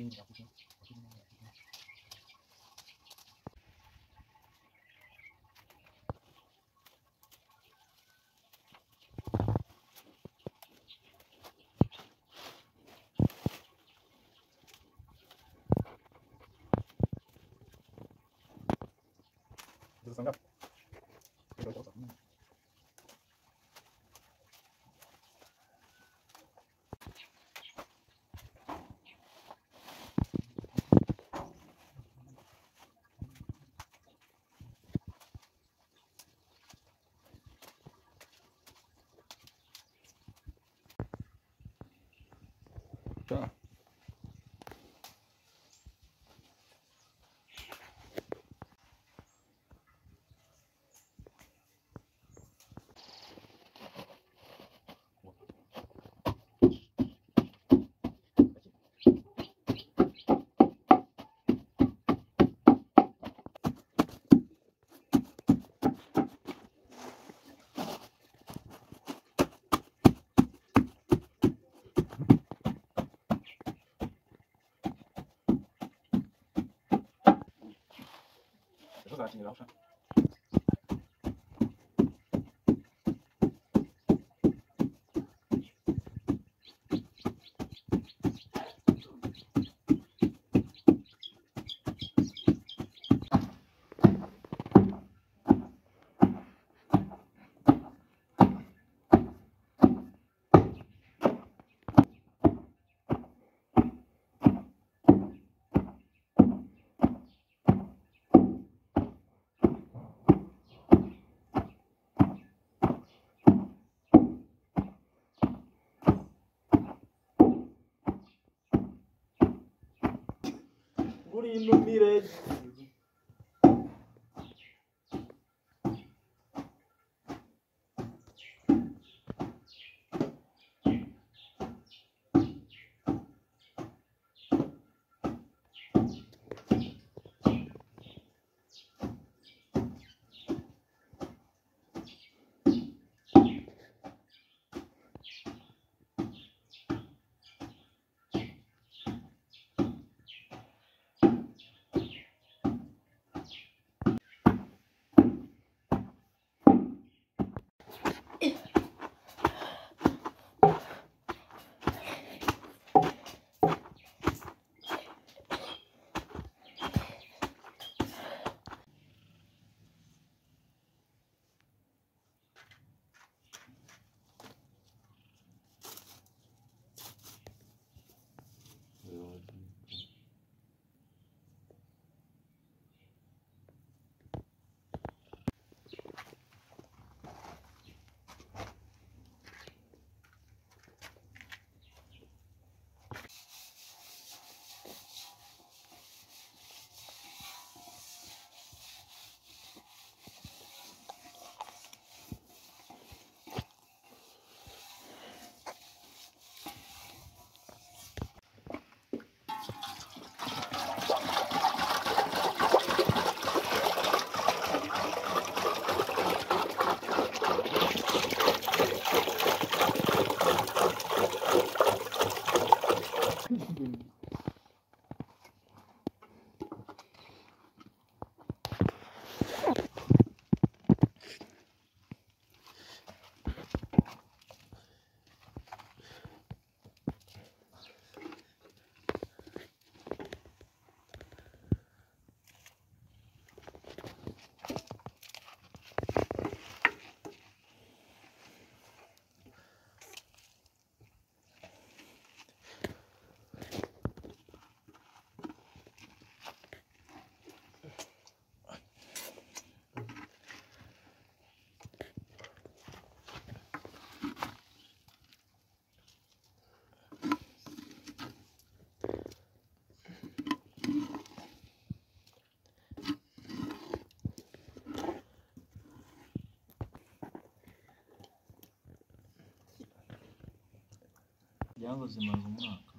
给你讲不听请你捞上来这是 y'abuzima mu mwaka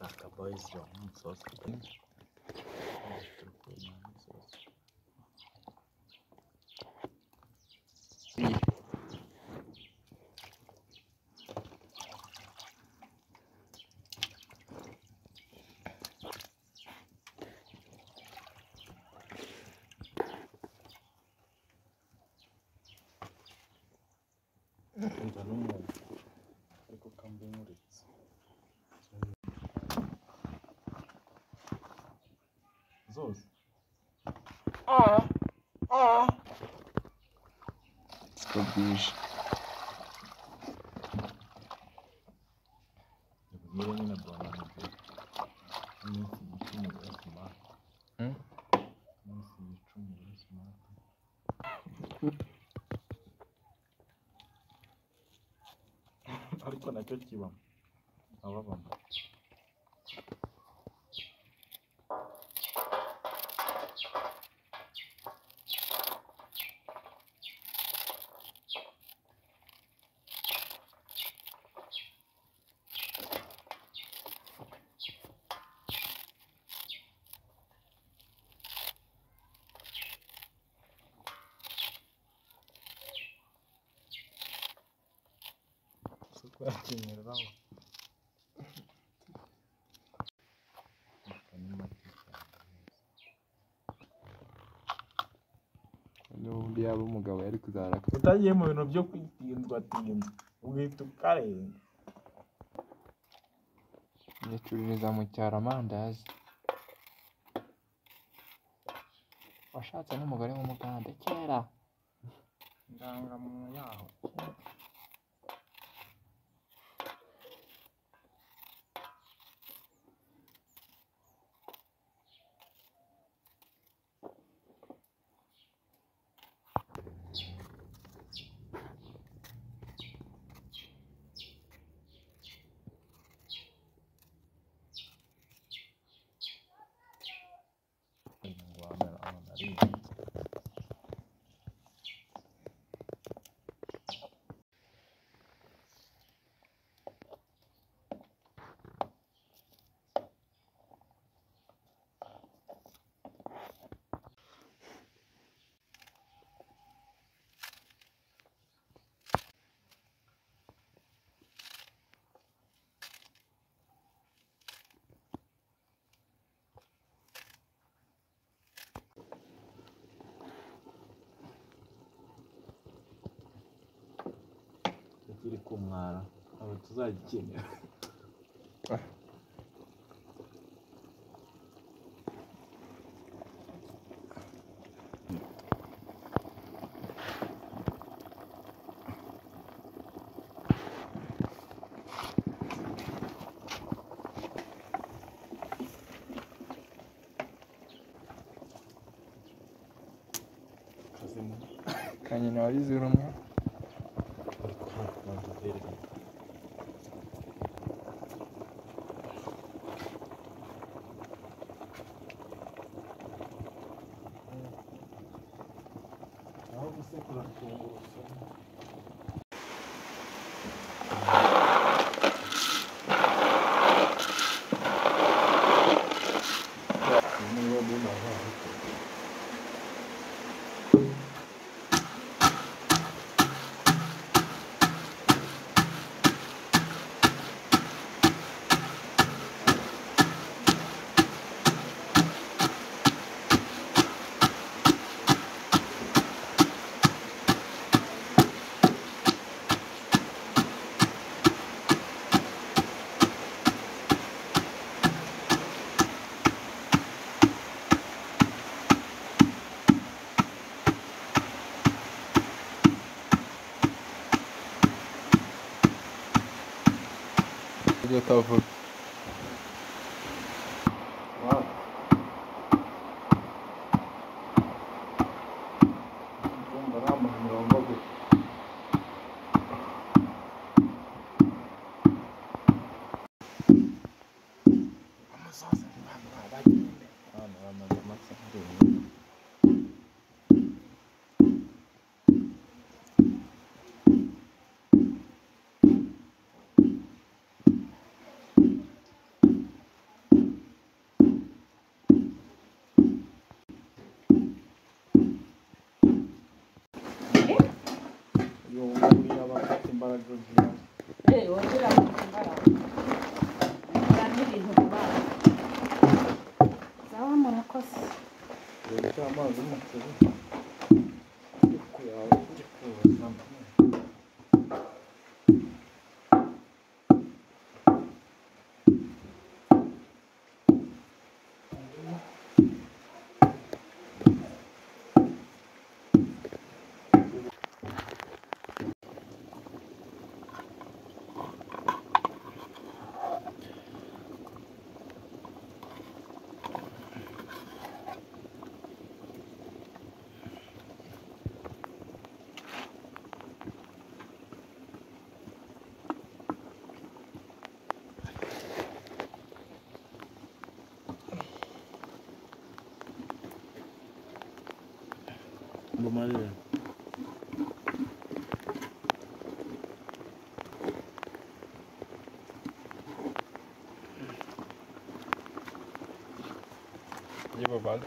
Acabou esse almoço, só. Se tem. Umva n'umuntu ariko kambe nkuretse. Zose. siko bwije Ubwire nyine bwana mubwire. Iminsi icumi muri smart. Iminsi icumi muri smart. коллектива. Алла вам. Cyane. n'ubundi yaba umugabo yari kuzaraka utagiye mu bintu byo kwitindwa tindwa ugahita ukarenga yacururiza mu cyaro amandazi washatse n'umugore w'umugande kera indangamuntu yaho наверное. Вот сзади тени. Kaynana arıyoruz yorumlar. Ibyo utavuga Belum ada. Dia berbalik.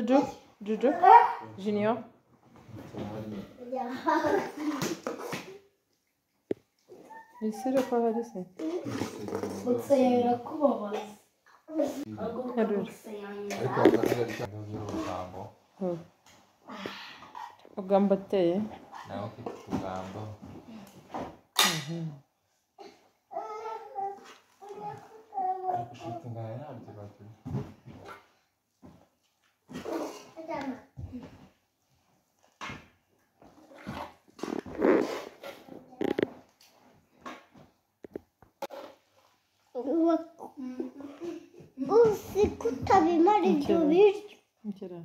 Dudu, Dudu, Junior. Lisire ko hari se? Gutsayira kubabaza. Ariko ateye. Nawe ufite utugambo. Ничего. Ничего.